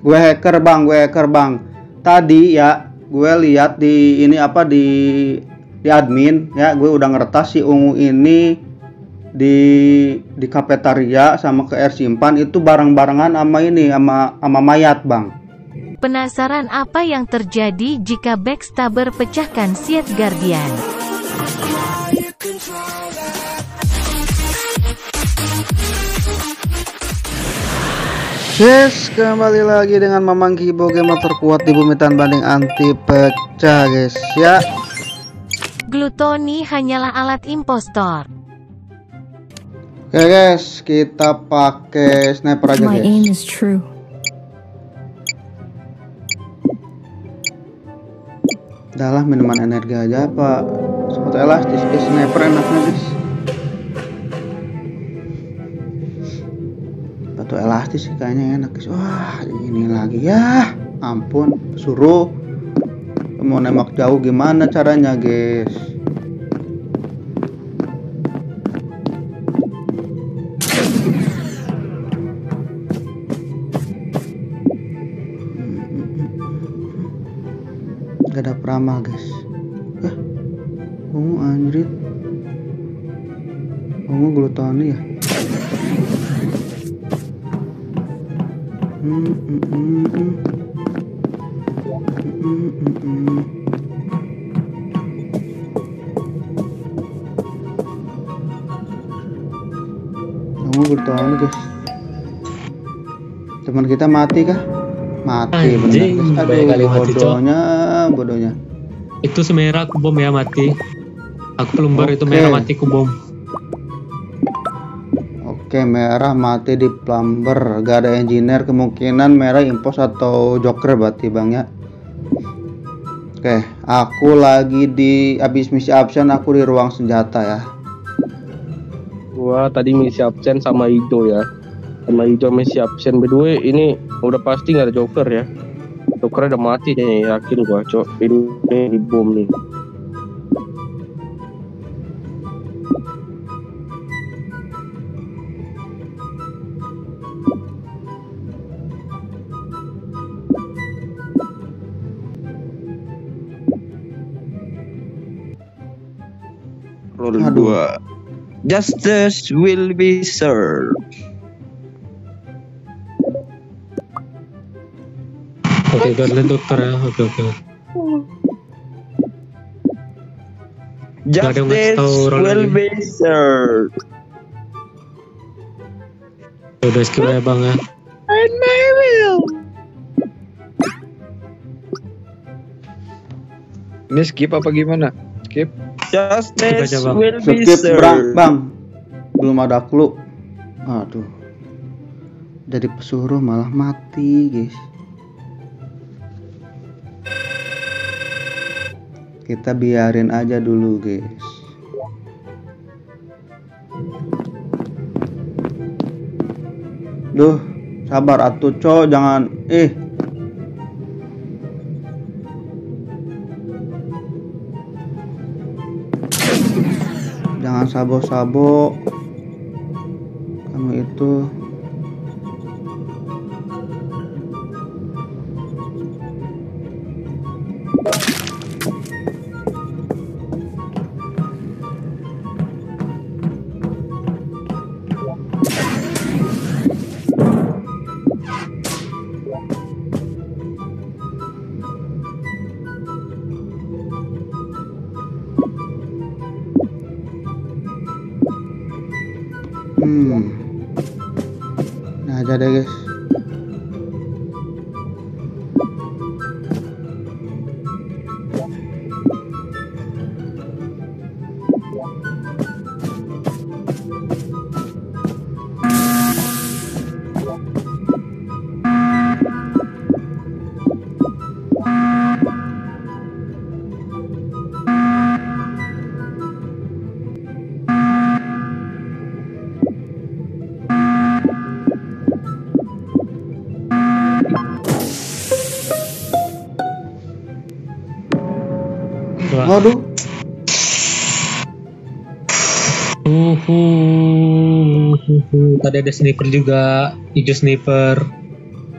gue hacker bang gue hacker bang tadi ya gue lihat di ini apa di di admin ya gue udah ngeretas si ungu ini di di kafetaria sama ke air simpan itu barang-barangan sama ini sama sama mayat bang Penasaran apa yang terjadi jika Backstabber pecahkan Seed Guardian? Yes, kembali lagi dengan Mamang Kibo gamer terkuat di bumi tan banding anti pecah guys ya. Glutoni hanyalah alat impostor. Oke guys, kita pakai sniper aja My aim guys. is true. Udahlah minuman energi aja apa sepatu elastis guys, sniper enaknya guys. Sepatu elastis sih kayaknya enak guys. Wah, ini lagi ya. Ampun, suruh mau nembak jauh gimana caranya guys? Gak ada peramal guys. Eh, ungu anjrit. Ungu glutoni ya. Ungu glutoni guys. Teman kita mati kah? Mati Anjing, bener guys. kali mati, Cok. bodohnya, bodohnya. Itu semerah aku bom ya mati. Aku pelumbar itu Oke. merah mati ku bom. Oke, merah mati di plumber. Gak ada engineer, kemungkinan merah impos atau joker berarti bang ya. Oke, aku lagi di abis misi absen, aku di ruang senjata ya. Gua tadi misi absen sama Ijo ya. Sama Ijo misi absen. By ini udah pasti nggak ada Joker ya. Joker udah mati nih, yakin gua, Cok. Ini, ini di bom nih. Roll Aduh. 2 Justice will be served Oke, okay, lihat dokter ya. Oke, oke. Ada yang ngasih Justice will be served Ya Udah skip ya bang ya. And my will Ini skip apa gimana? Skip. Justice Bang. will be Skip bang, served bang. Belum ada clue. Aduh. Jadi pesuruh malah mati, guys. Kita biarin aja dulu, guys. Duh, sabar atuh, co, jangan eh sabo-sabo. Kamu itu Tadi ada sniper juga, hijau sniper.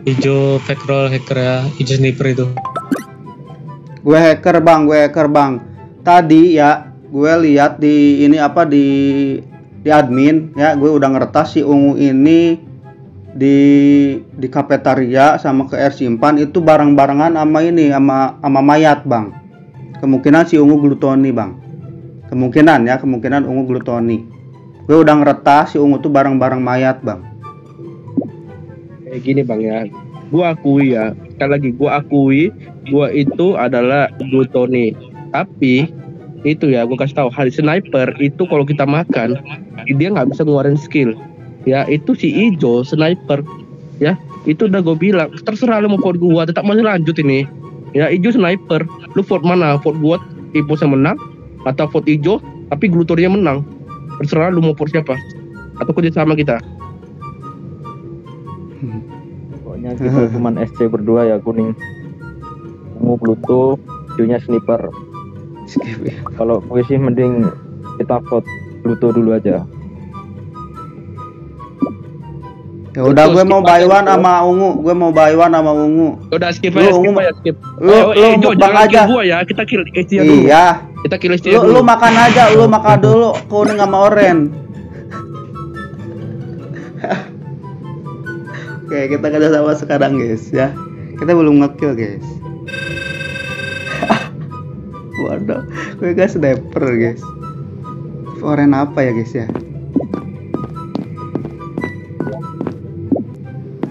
Ijo fake hacker ya, ijo sniper itu. Gue hacker bang, gue hacker bang. Tadi ya, gue lihat di ini apa di di admin ya, gue udah ngeretas si ungu ini di di kafetaria sama ke air simpan itu barang-barangan sama ini sama sama mayat bang. Kemungkinan si ungu glutoni bang. Kemungkinan ya, kemungkinan ungu glutoni. Gue udah ngeretas si ungu tuh barang-barang mayat bang. kayak gini bang ya. Gua akui ya. Sekali lagi gua akui gua itu adalah glutoni tapi itu ya gua kasih tahu hari sniper itu kalau kita makan dia nggak bisa ngeluarin skill. Ya itu si ijo sniper. Ya itu udah gue bilang terserah lu mau vote gua tetap masih lanjut ini. Ya ijo sniper. Lu vote mana? Vote gua impos yang menang atau vote ijo tapi glutoninya menang terserah lu mau vote siapa atau kerja sama kita Pokoknya kita cuman SC berdua ya kuning. Ungu Pluto, hijaunya sniper. Skip ya. Kalau gue sih mending kita vote Pluto dulu aja. Ya udah gue skip mau aja buy one dulu. sama ungu, gue mau buy one sama ungu. Udah skip Lu, aja, skip lu- aja, skip. Lu Ayo, lu eh, jangan aja. gua ya, kita kill. Iya. Kita kill Estia Lu dulu. lu makan aja, lu makan dulu kuning sama oranye. Oke, kita kerja sama sekarang guys ya. Kita belum ngekill guys. Waduh, gue gak sniper guys. Oren apa ya guys ya?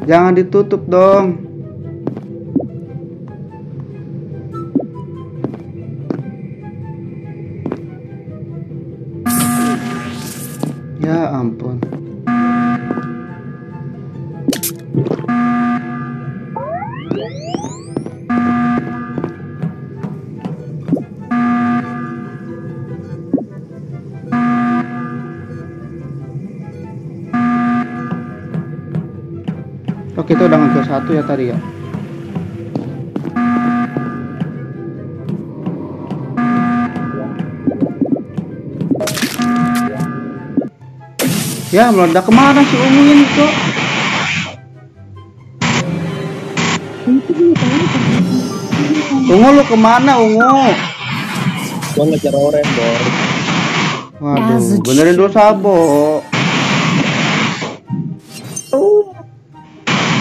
Jangan ditutup dong. Ampun. Oke, itu udah ngekill satu ya tadi ya. Ya, meledak ke mana si ungu ini, Cok? Ungu lu ke mana, Ungu? Gua ngejar oren, Bor. Waduh, benerin dulu sabo.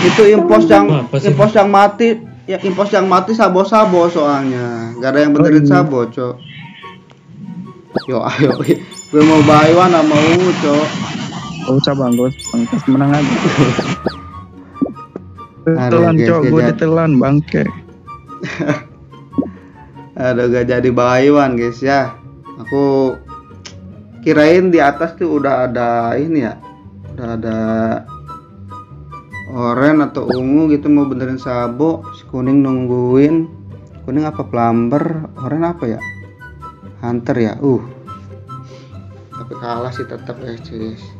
Itu impos yang sih? impos yang mati, ya impos yang mati sabo-sabo soalnya. Gak ada yang benerin sabo, Cok. Yo ayo, gue mau buy one sama ungu, Cok. Gak usah bang, gak usah bang. Kasih menang aja. Ditelan cok, gue ditelan bangke. Aduh gak jadi buy one guys ya. Aku kirain di atas tuh udah ada ini ya. Udah ada Oren atau ungu gitu mau benerin sabo. Si kuning nungguin. Kuning apa plumber? Oren apa ya? Hunter ya? Uh. Tapi kalah sih tetap guys guys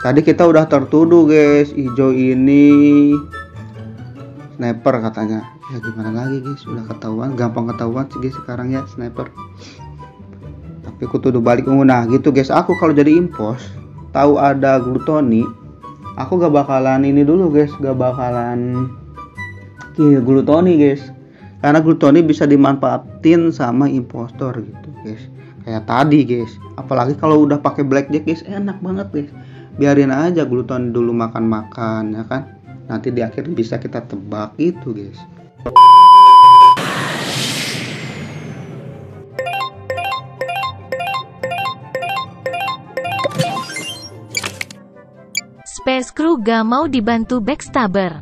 Tadi kita udah tertuduh guys. Ijo ini sniper katanya. Ya gimana lagi guys? Udah ketahuan gampang ketahuan sih guys sekarang ya sniper. Tapi aku tuh udah balik ungu. Nah gitu guys. Aku kalau jadi impos tahu ada glutoni aku gak bakalan ini dulu guys. Gak bakalan Iya glutoni guys. Karena glutoni bisa dimanfaatin sama impostor gitu guys. Kayak tadi guys. Apalagi kalau udah pakai blackjack guys enak banget guys biarin aja glutoni dulu makan-makan ya kan nanti di akhir bisa kita tebak itu guys Space Crew gak mau dibantu backstabber.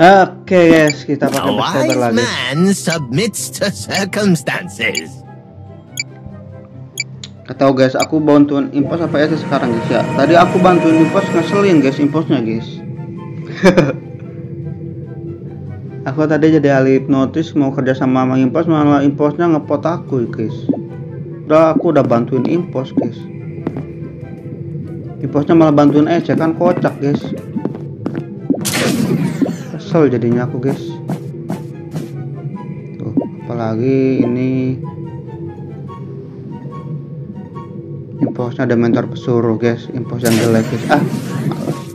oke guys kita pakai backstabber lagi man submits to circumstances. Ketahu guys, aku bantuin impos apa ya sekarang guys ya. Tadi aku bantuin impos ngeselin guys imposnya guys. aku tadi jadi ahli hipnotis mau kerja sama sama impos malah imposnya ngepot aku guys. Udah aku udah bantuin impos guys. Imposnya malah bantuin Ece kan kocak guys. Kesel jadinya aku guys. Tuh, apalagi ini imposnya ada mentor pesuruh guys. Impos yang jelek guys. Ah. Malas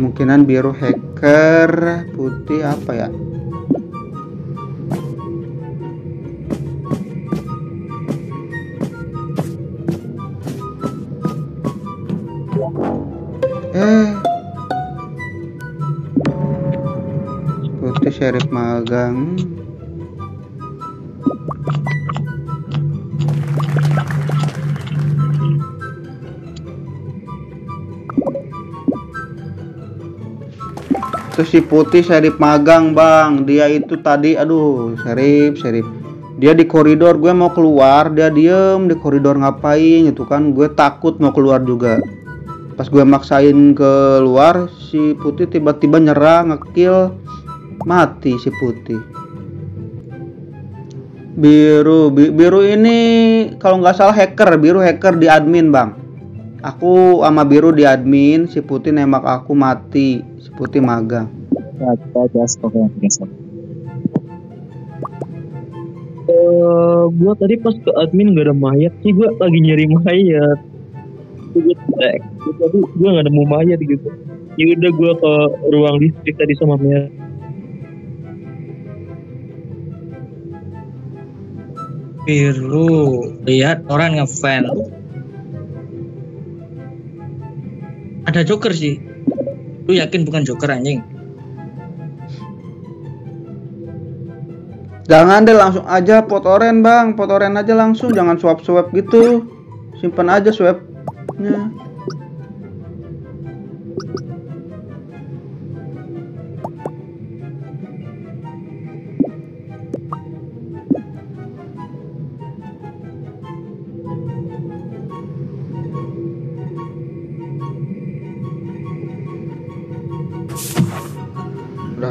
kemungkinan biru hacker putih apa ya? Eh. Putih sheriff magang. Si putih serip magang bang. Dia itu tadi aduh serip serip Dia di koridor gue mau keluar Dia diem di koridor ngapain gitu kan. Gue takut mau keluar juga. Pas gue maksain keluar Si putih tiba-tiba nyerang ngekill Mati si putih. Biru bi- Biru ini kalau nggak salah hacker Biru hacker di admin bang. Aku sama biru di admin, si putih nembak aku mati, putih magang. Ya, kita gas pokoknya gas. Eh, gua tadi pas ke admin gak ada mayat sih, gua lagi nyari mayat. Gue cek, tapi gua gak nemu mayat gitu. Ya udah gua ke ruang listrik tadi sama mayat. Biru lihat orang ngefan. Ada Joker sih. Lu yakin bukan Joker anjing? Jangan deh langsung aja potoren bang, potoren aja langsung, jangan swap gitu. Simpan aja swapnya.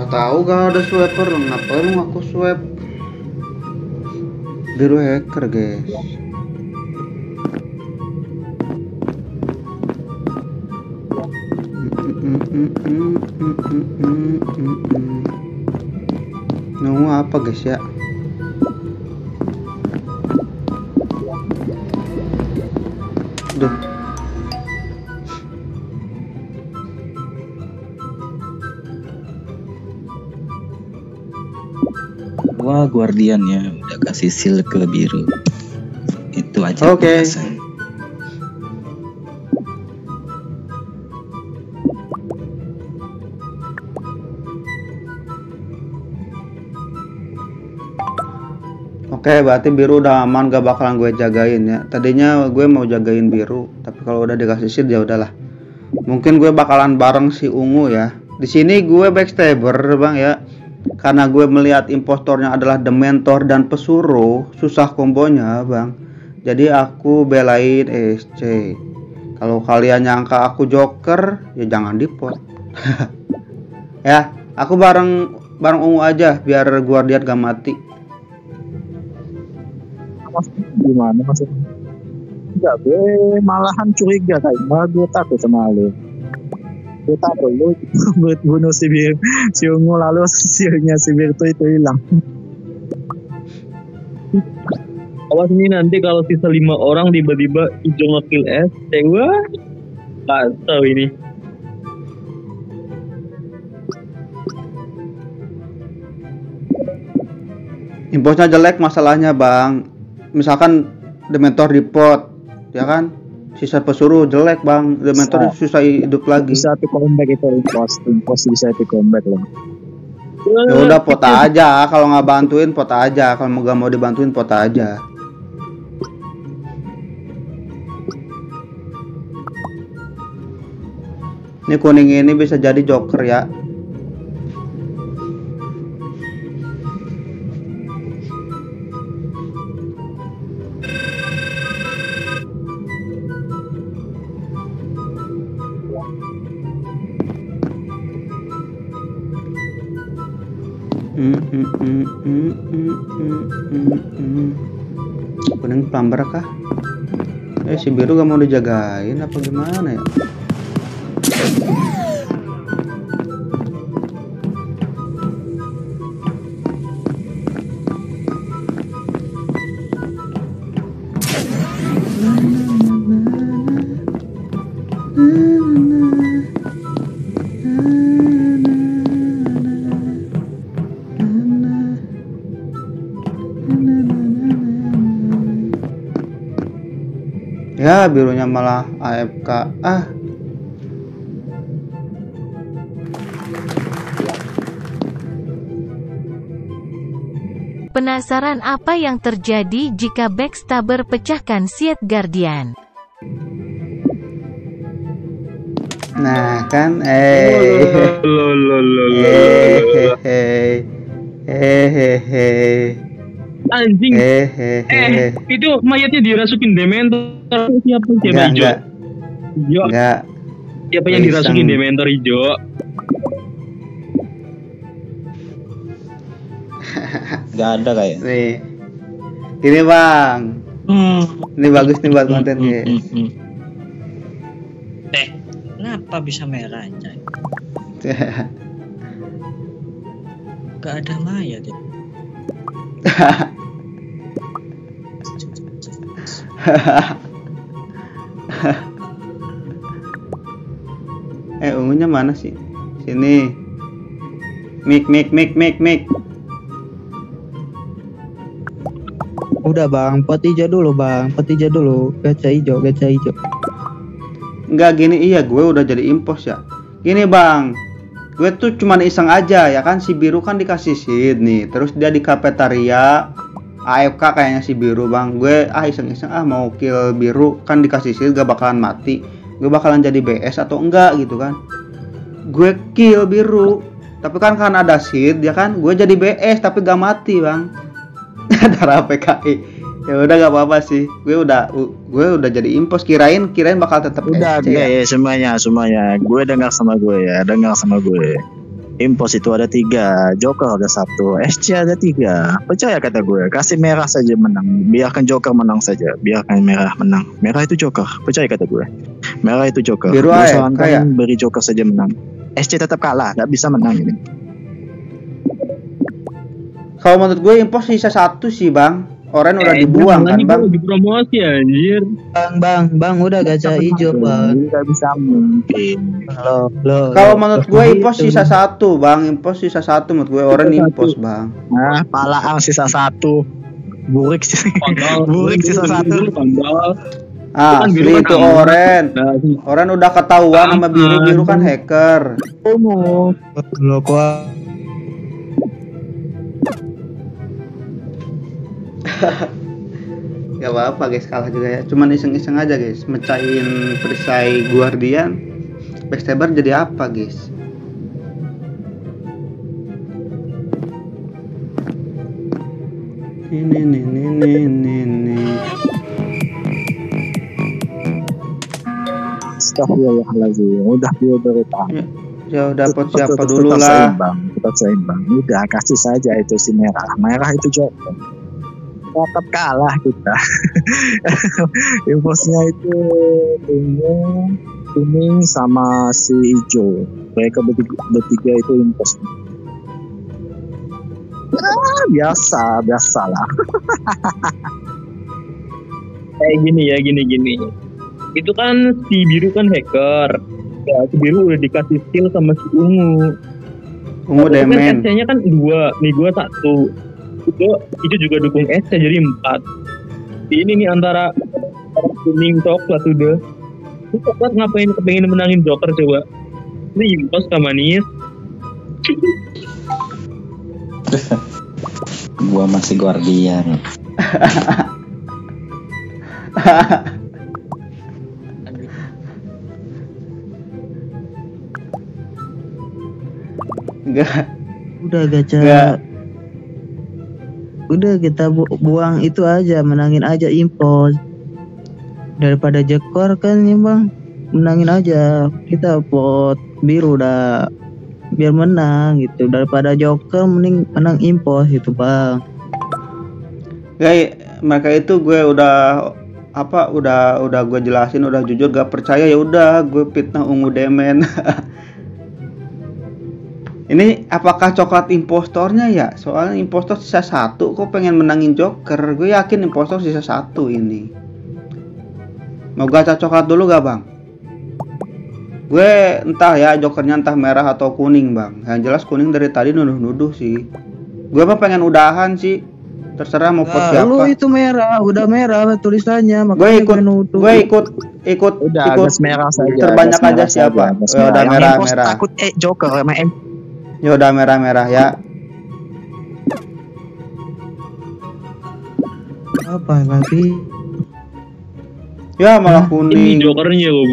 Tahu gak ada swiper, ngapain lu aku swap? Biru hacker guys. Nunggu apa guys ya? Guardian ya udah kasih seal ke biru. Itu aja. Oke. penasaran. Oke, berarti biru udah aman gak bakalan gue jagain ya. Tadinya gue mau jagain biru, tapi kalau udah dikasih shield ya udahlah. Mungkin gue bakalan bareng si ungu ya. Di sini gue backstabber bang ya. Karena gue melihat impostornya adalah dementor dan pesuruh, susah kombonya bang. Jadi aku belain SC. Kalau kalian nyangka aku joker, ya jangan dipot. ya, aku bareng bareng ungu aja biar guardian gak mati. Gimana maksudnya? Enggak, gue malahan curiga kayak malah gue takut sama lu. Gue takut lu buat bunuh si bir si ungu lalu siulnya si bir itu itu hilang. Awas nih nanti kalau sisa lima orang tiba-tiba hijau ngekill S, wah kacau ini. Imposnya jelek masalahnya bang Misalkan Dementor di pot Ya kan Sisa pesuruh jelek bang. Dementor Bisa. susah hidup lagi. Bisa epic comeback itu impos, impos bisa epic comeback loh. Ya udah pot aja. Kalau nggak bantuin pot aja. Kalau mau gak mau dibantuin pot aja. Ini kuning ini bisa jadi joker ya Kuning plumber kah? Eh si biru gak mau dijagain apa gimana ya? Ya birunya malah AFK. Ah. Penasaran apa yang terjadi jika Backstabber pecahkan Seed Guardian? Nah kan eh Lo lo lo lo. eh Anjing. eh Eh, hehehe itu mayatnya dirasukin Dementor. Siapa siapa enggak hijau? enggak Hijau. enggak Siapa yang dirasukin Dementor hijau? Gak ada kayak. nih ini bang Hmm. ini bagus nih buat konten nih Hmm, hmm. Eh, kenapa bisa merah anjay? Gak ada mayat ya. eh ungunya mana sih? Sini. Mik mik mik mik mik. Udah bang, pot hijau dulu bang, pot hijau dulu, gacha hijau, gacha hijau. Enggak gini. Iya gue udah jadi impos ya. Gini bang. Gue tuh cuman iseng aja ya kan? Si biru kan dikasih seed nih. Terus dia di kafetaria AFK kayaknya si biru bang. Gue ah iseng-iseng ah mau kill biru. Kan dikasih seed gak bakalan mati. Gue bakalan jadi BS atau enggak gitu kan. Gue kill biru. Tapi kan kan ada seed ya kan? Gue jadi BS tapi gak mati bang. Darah PKI ya udah gak apa-apa sih. Gue udah gue udah jadi impos. Kirain kirain bakal tetap Udah, SC ya. ya semuanya, semuanya. Gue dengar sama gue ya, dengar sama gue. Impos itu ada tiga, Joker ada satu, SC ada tiga. Percaya kata gue, kasih merah saja menang. Biarkan Joker menang saja, biarkan merah menang. Merah itu Joker, percaya kata gue. Merah itu Joker. Biru Gue sarankan kayak. beri Joker saja menang. SC tetap kalah, nggak bisa menang ini. kalau menurut gue impos sisa satu sih bang Oren udah Eh, dibuang kan bang gua lagi promosi anjir. Bang, bang, bang, udah gacha hijau bang. Nggak bisa mungkin. Lo, lo. kalau menurut gue impos gitu. sisa satu bang impos sisa satu menurut gue Oren impos bang Nah, palaang sisa satu. Burik sih. Kontol. Burik sisa satu. Kontol. ah kan biru kan itu aman. Oren Nah, Oren udah ketahuan sama biru biru kan hacker Ungu. Lo kuat. Gak apa-apa guys kalah juga ya Cuman iseng-iseng aja guys Mecahin perisai Guardian Backstabber jadi apa guys Ini nih nih nih nih Astagfirullahaladzim. Udah dia berita. Ya dapat Tetap- siapa tetap- dulu lah Seimbang, tetap seimbang. Udah kasih saja itu si merah. Merah itu Joker. Tetap kalah kita. Infosnya itu ungu, kuning sama si hijau. Mereka bertiga, bertiga itu infos. Ah, biasa, biasa lah. kayak gini ya, gini gini. Itu kan si biru kan hacker. Ya, si biru udah dikasih skill sama si ungu. Ungu kan demen SC-nya kan dua, nih gua satu. Itu itu juga dukung SC jadi empat. Ini nih antara kuning coklat udah. Coklat ngapain kepengen menangin Joker coba? Ini impos sama manis. Gua masih guardian. Enggak Udah gacha. Nggak. Udah kita bu- buang itu aja, menangin aja impos. Daripada jekor kan ya bang, menangin aja. Kita pot biru udah biar menang gitu. Daripada joker mending menang impos gitu bang. Guys, mereka itu gue udah apa udah udah gue jelasin udah jujur gak percaya ya udah gue fitnah ungu demen ini apakah coklat impostornya ya? Soalnya impostor sisa satu kok pengen menangin joker? Gue yakin impostor sisa satu ini. Mau gacha coklat dulu gak bang? Gue entah ya jokernya entah merah atau kuning bang. Yang jelas kuning dari tadi nuduh-nuduh sih. Gue mah pengen udahan sih. Terserah mau pos Nah, lu itu merah, udah merah tulisannya. gue makanya ikut gue ikut ikut Udah, ikut merah saja. terbanyak aja merah siapa. saja, ya udah merah. merah. takut eh Joker sama M. ya udah merah merah ya Apa lagi? ya malah Ini kuning jokernya kok.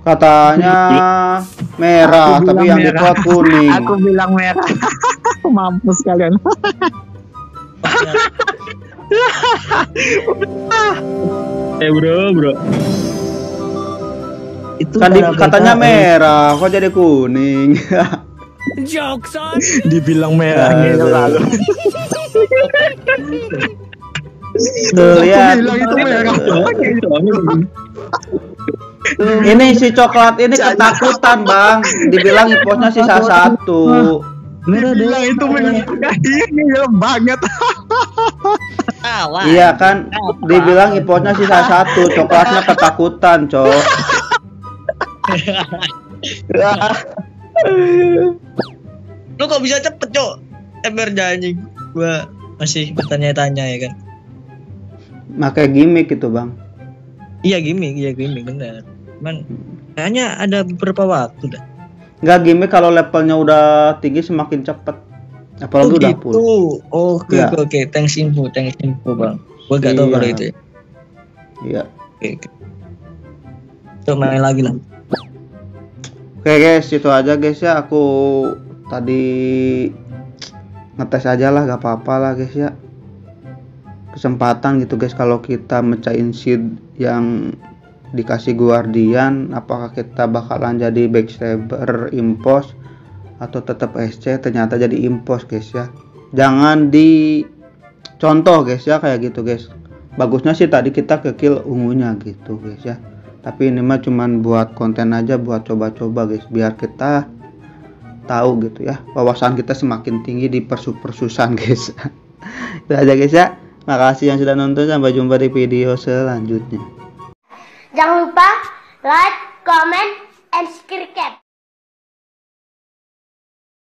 katanya merah Aku tapi yang merah. diplot kuning Aku bilang merah. Mampus kalian. Eh bro, bro. Itu kan katanya merah kok jadi kuning Jokes on Dibilang merah Aduh. gitu lalu. tuh lihat bilang itu merah. ini si coklat ini ketakutan bang dibilang imposnya sisa satu Merah deh. Bilang itu. Ini ya banget. iya kan dibilang imposnya sisa satu coklatnya ketakutan cok Lu kok bisa cepet, Cok? Ember anjing. Gua masih bertanya-tanya ya kan. makanya gimmick itu bang Iya gimmick, iya gimmick bener. Cuman kayaknya ada beberapa waktu dah. nggak gimmick kalau levelnya udah tinggi semakin cepet apalagi oh udah gitu. full Oke, Iya. oke, oke. Thanks info, thanks info, Bang. Gua gak tahu Iya. kalau itu ya. iya Oke, oke. Coba main lagi lah. Oke guys, itu aja guys ya. Aku tadi ngetes aja lah, gak apa-apa lah guys ya. Kesempatan gitu guys kalau kita mecahin seed yang dikasih guardian, apakah kita bakalan jadi backstabber impos atau tetap SC? Ternyata jadi impos guys ya. Jangan di contoh guys ya kayak gitu guys. Bagusnya sih tadi kita ke kill ungunya gitu guys ya tapi ini mah cuman buat konten aja buat coba-coba guys. Biar kita tahu gitu ya wawasan kita semakin tinggi di persu persusan guys. Itu aja guys ya. Makasih yang sudah nonton. Sampai jumpa di video selanjutnya. Jangan lupa like, comment, and subscribe.